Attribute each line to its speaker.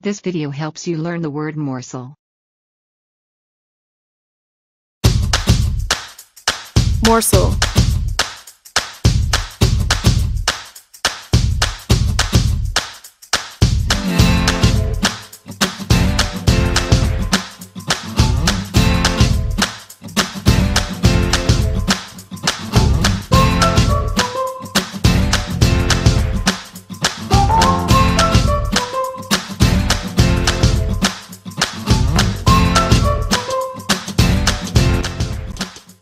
Speaker 1: This video helps you learn the word morsel.
Speaker 2: morsel,